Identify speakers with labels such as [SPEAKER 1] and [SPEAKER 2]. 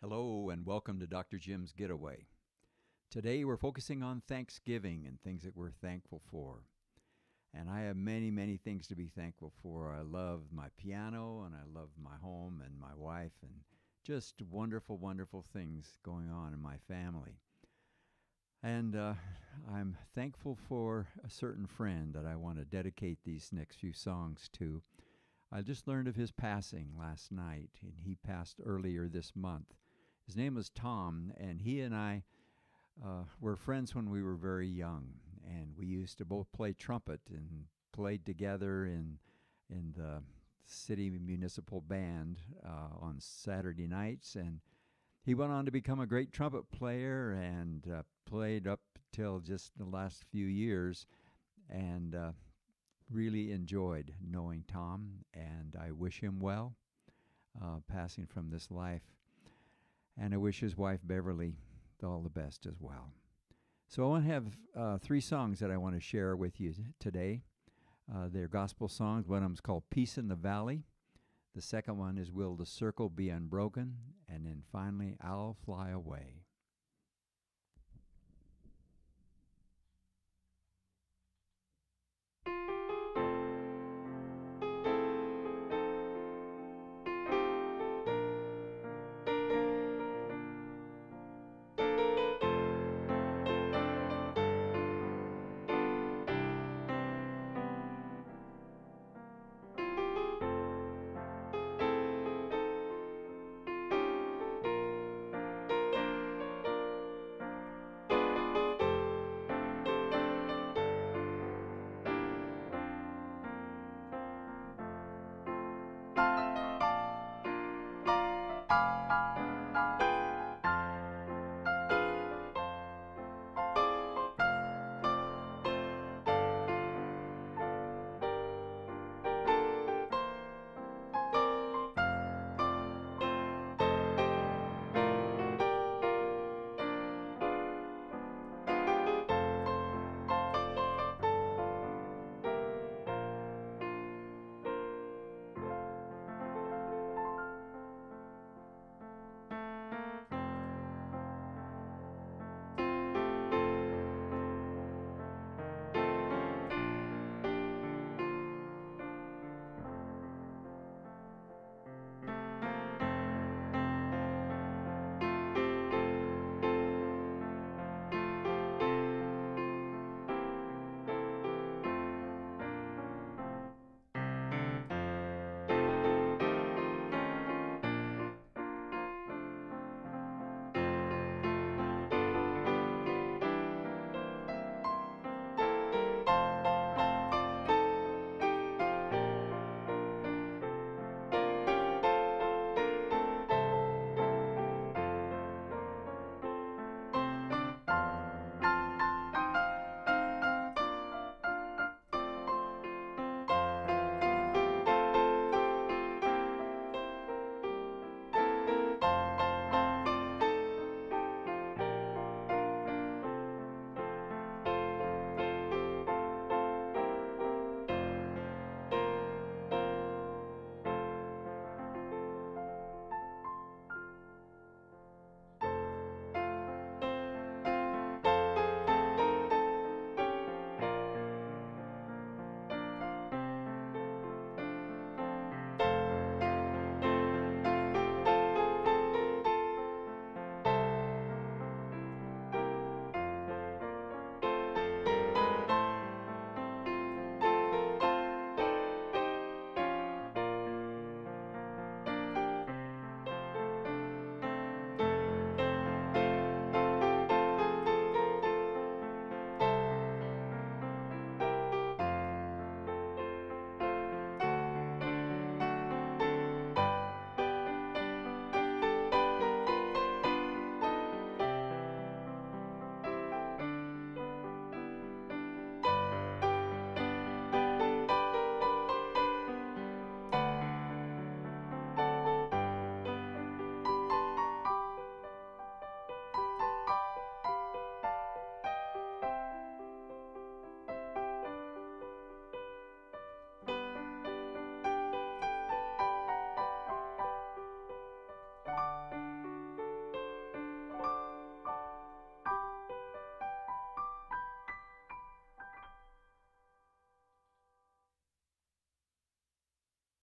[SPEAKER 1] Hello, and welcome to Dr. Jim's Getaway. Today we're focusing on Thanksgiving and things that we're thankful for. And I have many, many things to be thankful for. I love my piano and I love my home and my wife and just wonderful, wonderful things going on in my family. And uh, I'm thankful for a certain friend that I want to dedicate these next few songs to. I just learned of his passing last night, and he passed earlier this month. His name was Tom, and he and I uh, were friends when we were very young, and we used to both play trumpet and played together in in the city municipal band uh, on Saturday nights. And he went on to become a great trumpet player and uh, played up till just the last few years, and uh, really enjoyed knowing Tom. And I wish him well, uh, passing from this life. And I wish his wife Beverly all the best as well. So I want to have uh, three songs that I want to share with you today. Uh, they're gospel songs. One of them is called Peace in the Valley. The second one is Will the Circle Be Unbroken? And then finally, I'll Fly Away.